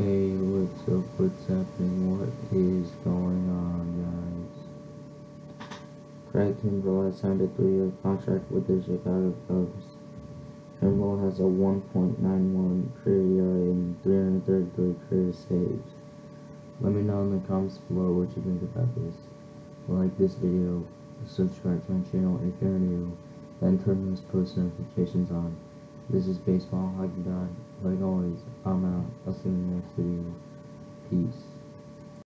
Hey, what's up, what's happening, what is going on, guys? Craig has signed a three-year contract with the Chicago Cubs. Kimbrel has a 1.91 career ERA and 333 career saves. Let me know in the comments below what you think about this. Like this video, subscribe to my channel if you're new, then turn those post notifications on. This is Baseball Hockey God. Like always, I'm out. I'll see you next video. Peace.